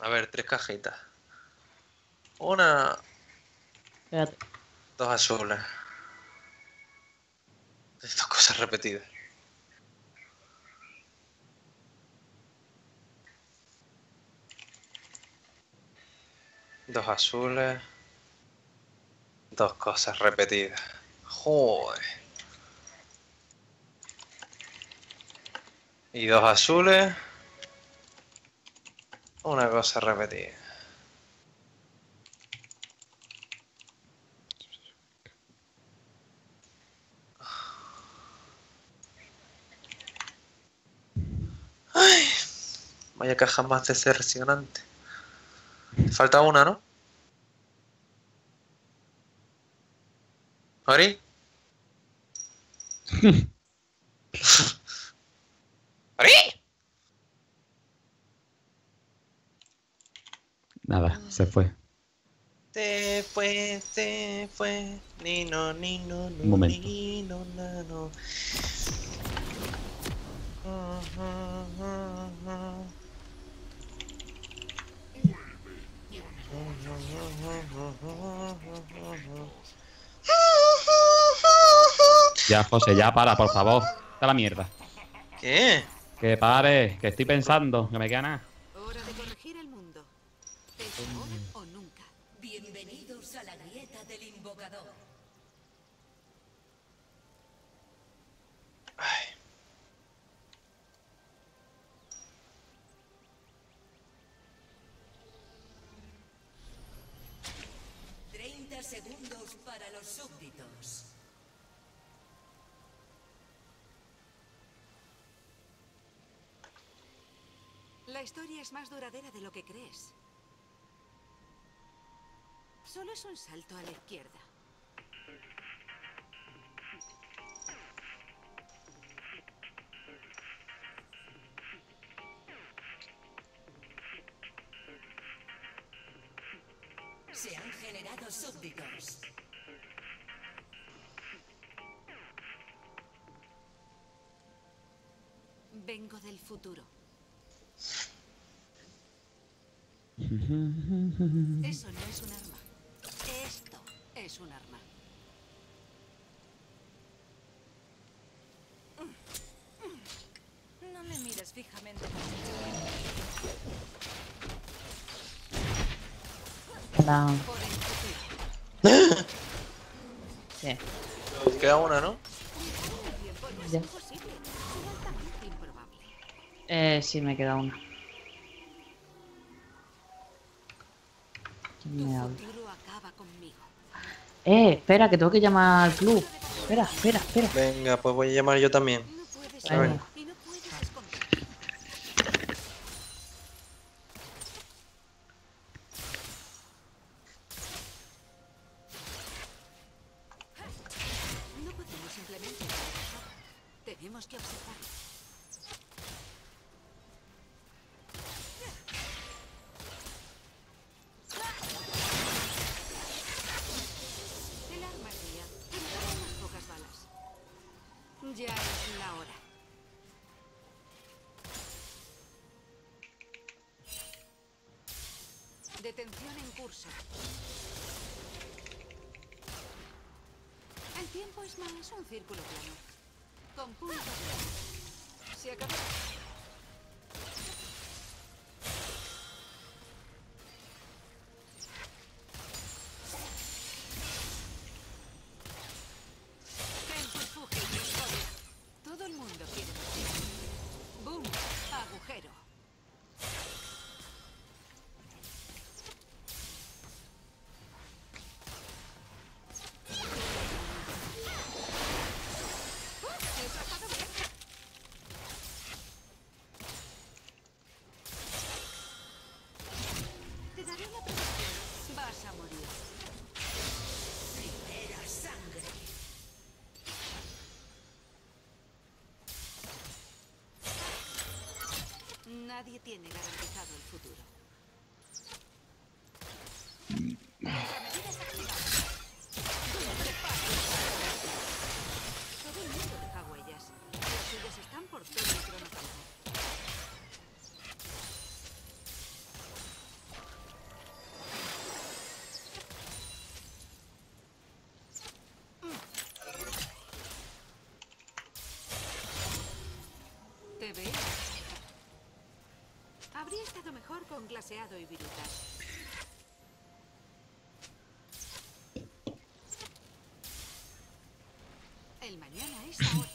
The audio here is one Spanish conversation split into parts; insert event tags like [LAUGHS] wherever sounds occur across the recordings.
A ver, tres cajitas. Una, Espérate. dos azules. Dos cosas repetidas. Dos azules. Dos cosas repetidas. Joder. Y dos azules. Una cosa repetida. Ay, vaya caja más decepcionante. Falta una, ¿no? ¿Ori? ¿Ori? [LAUGHS] Nada, se fue. Se fue, se fue. Ni no, ni no, no. Un momento. ni no, na, no. Ya, José, ya para, por favor. Está la mierda. ¿Qué? Que pare, que estoy pensando, que me queda nada. Bienvenidos a la grieta del invocador. Treinta segundos para los súbditos. La historia es más duradera de lo que crees. Solo es un salto a la izquierda. Se han generado súbditos. Vengo del futuro. [LAUGHS] Eso no es un arma. Esto es un arma. No me mires fijamente. Futuro. [GASPS] Sí. Queda una, ¿no? No Ya. Eh, sí, me queda una. ¿Quién Tu me habla? Eh, espera, que tengo que llamar al club. Espera, espera, espera. Venga, pues voy a llamar yo también. No puedes de Nadie tiene garantizado el futuro. Con glaseado y virutas. El mañana es ahora.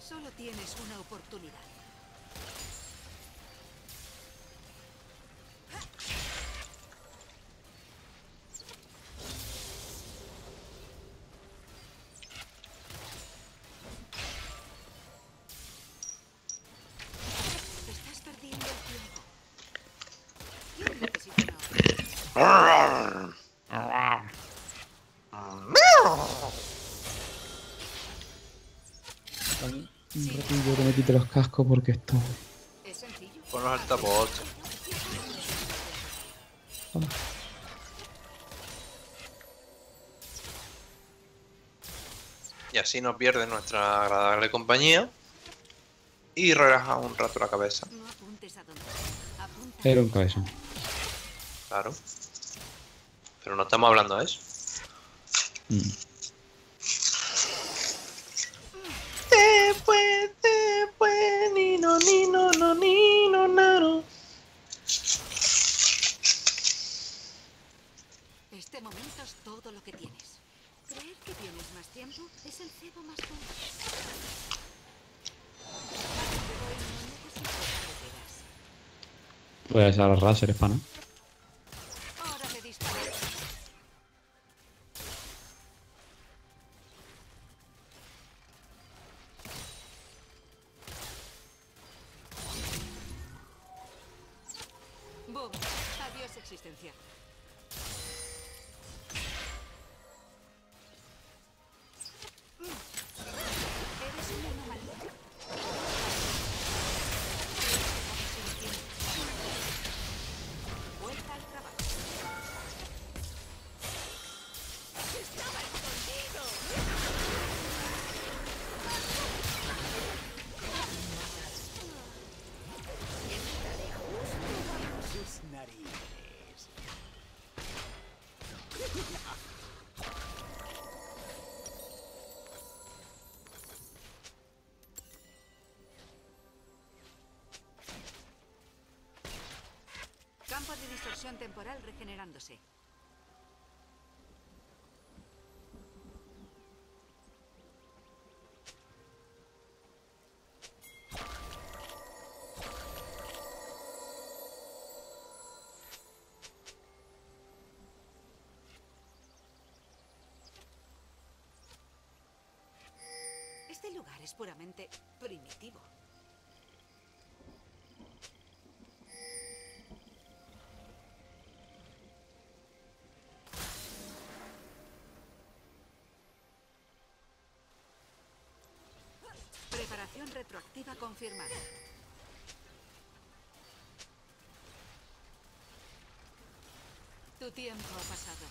Solo tienes una oportunidad. Un ratillo que me quite los cascos porque esto. Es sencillo. Pon los altavoz. Y así no pierde nuestra agradable compañía. Y relaja un rato la cabeza. Era un cabezón. claro. Pero no estamos hablando de eso. Mm. Te fue, te fue, ni no, ni no, no, ni no, naro. Este momento es todo lo que tienes. Creer que tienes más tiempo es el cebo más carreteras. Pues a los láseres, pana. Adiós existencia. Campo de distorsión temporal regenerándose. Este lugar es puramente primitivo. Retroactiva confirmada. Tu tiempo ha pasado.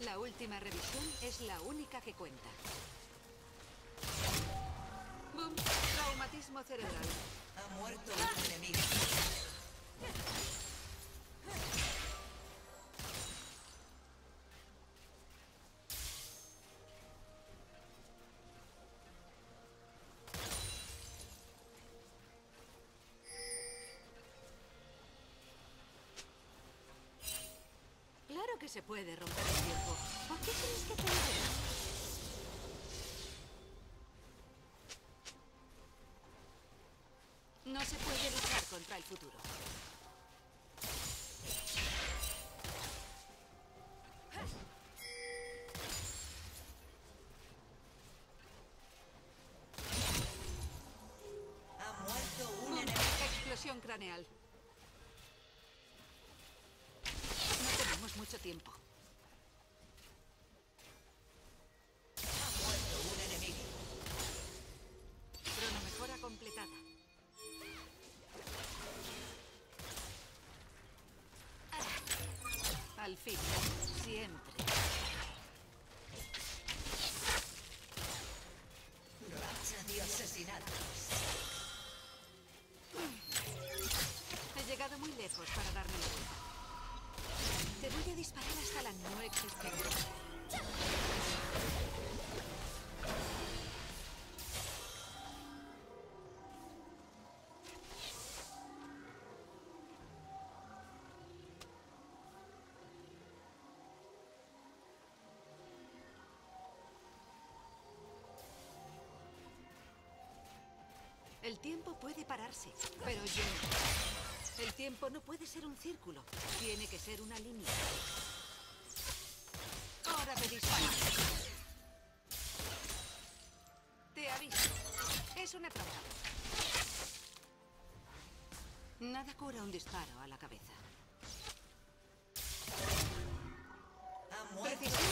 La última revisión es la única que cuenta. Boom. Traumatismo cerebral. Ha muerto un enemigo. Se puede romper el tiempo. ¿Por qué tienes que? No no existe. El tiempo puede pararse, pero yo... El tiempo no puede ser un círculo, tiene que ser una línea. Te aviso, es una trampa. Nada cura un disparo a la cabeza. Ha muerto. Precisión.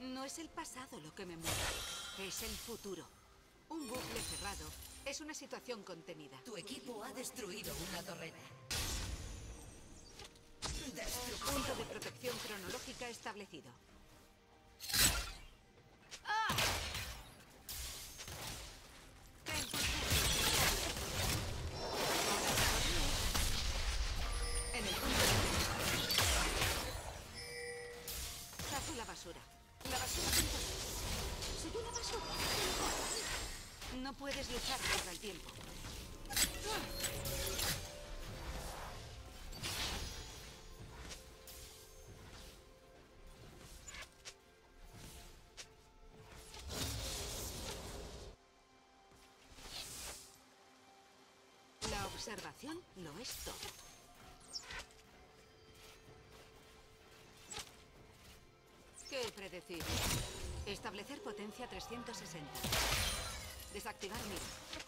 No es el pasado lo que me mueve, es el futuro. Un bucle cerrado es una situación contenida. Tu equipo ha destruido una torreta. Destrucción. Punto de protección cronológica establecido. ¡Ah! En el punto de Saco la basura. La basura. Soy una basura. No puedes luchar observación lo es todo. ¿Qué predecir? Establecer potencia 360. Desactivar mira.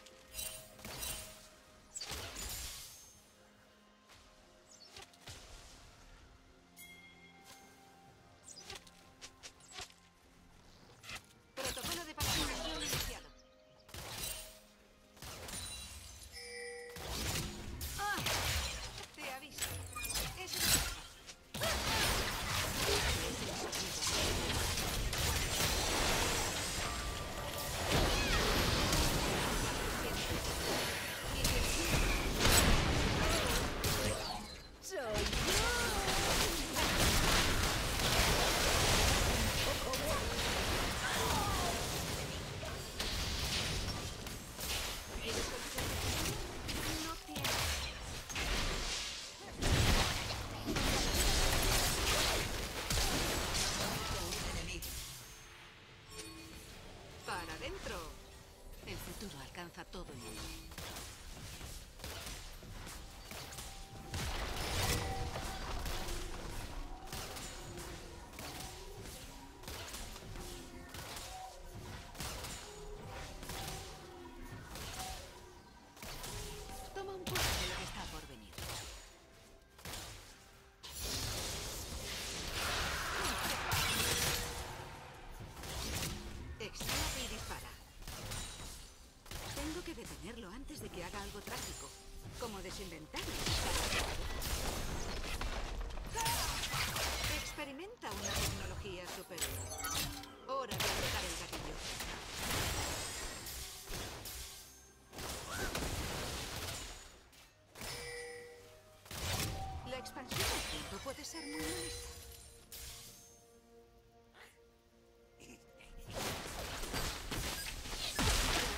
Expansión del tiempo puede ser muy molesta.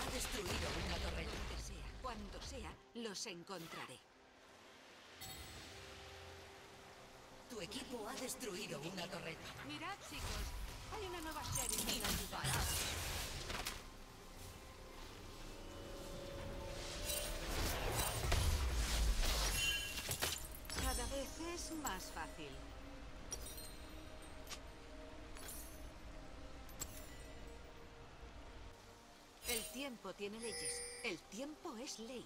Ha destruido una torreta. Donde sea, cuando sea, los encontraré. Tu equipo ha destruido una torreta. Mirad, chicos, hay una nueva serie. en tiempo tiene leyes. El tiempo es ley.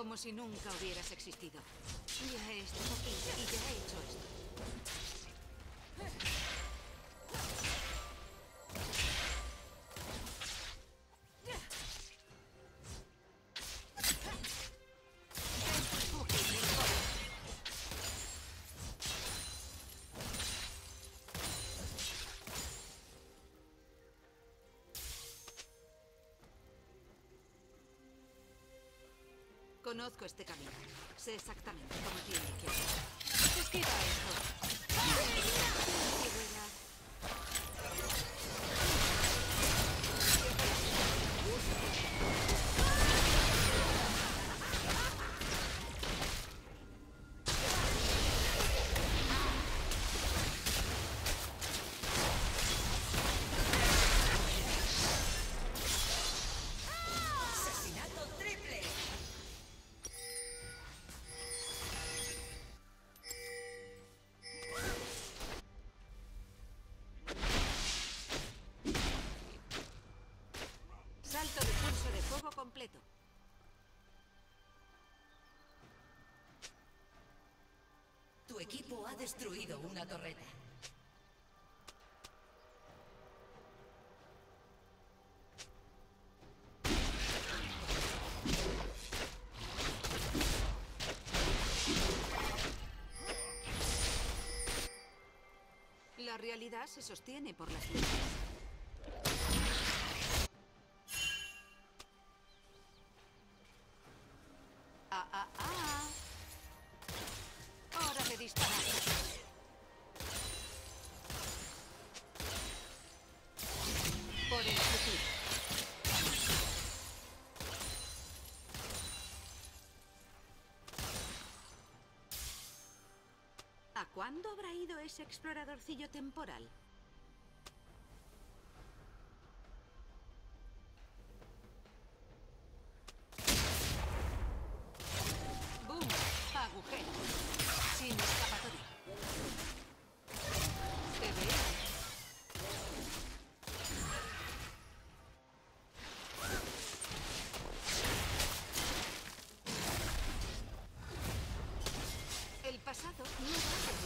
Como si nunca hubieras existido. Ya he estado aquí y ya he hecho esto. Conozco este camino. Sé exactamente cómo tiene que ir. Equipo ha destruido una torreta. La realidad se sostiene por las nubes. Cuándo habrá ido ese exploradorcillo temporal? ¡Boom! Agujero. Sin escapatoria. El pasado no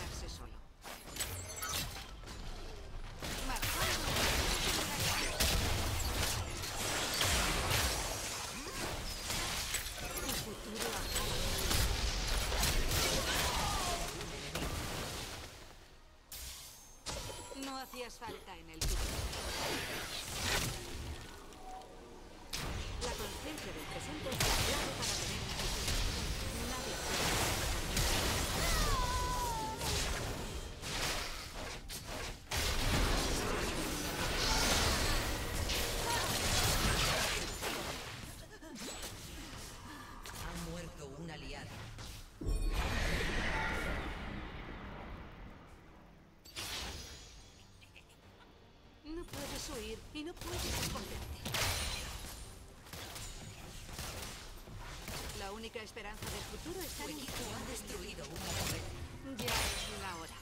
no puedes esconderte. La única esperanza del futuro está Tu en equipo ha destruido una torreta. Ya es la hora.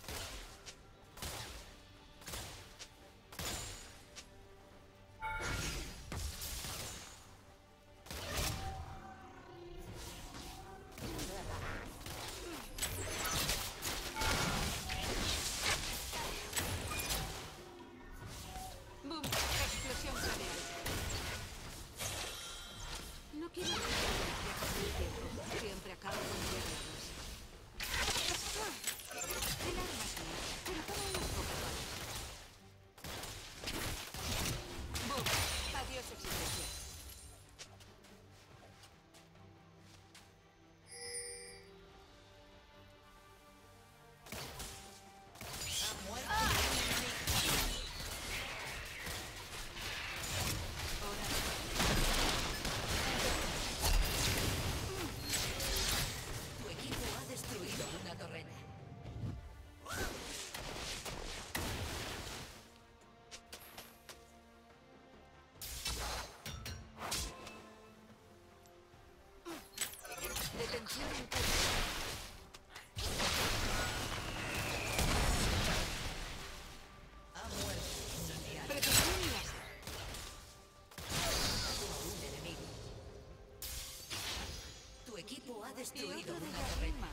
Destruido una torreta. más.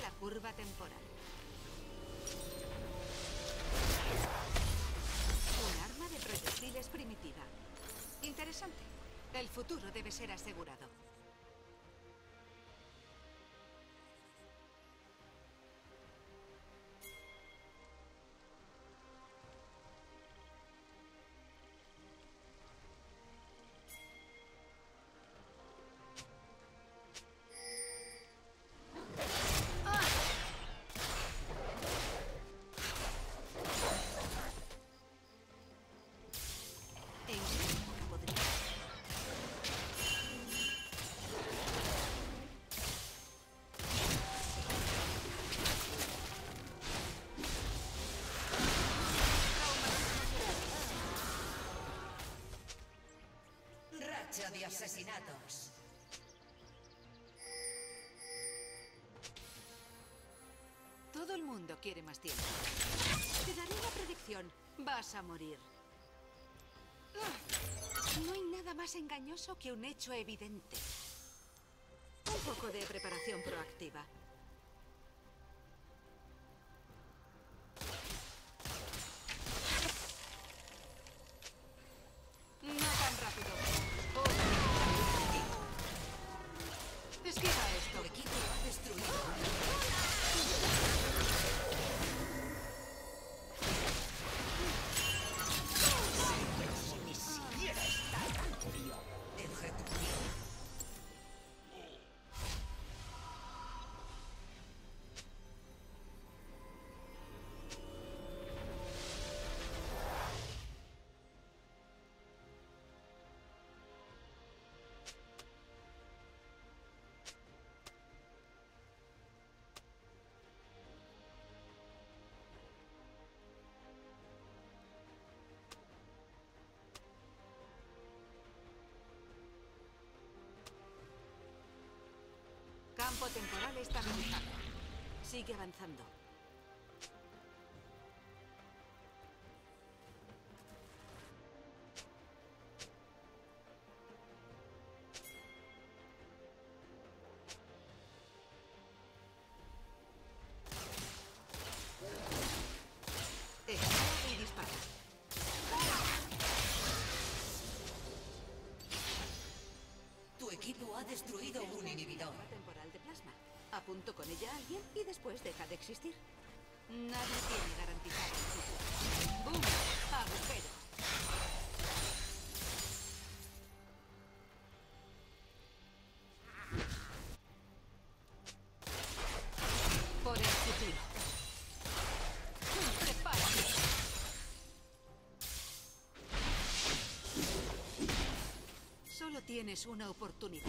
La curva temporal. Un arma de proyectiles primitiva. Interesante. El futuro debe ser asegurado. De asesinatos. Todo el mundo quiere más tiempo. Te daré una predicción. Vas a morir. Ah, No hay nada más engañoso que un hecho evidente. Un poco de preparación proactiva. Campo temporal estabilizado. Sigue avanzando. Nadie tiene garantizado el futuro. ¡Bum! Agujero. Por el futuro. Prepárate. Solo tienes una oportunidad.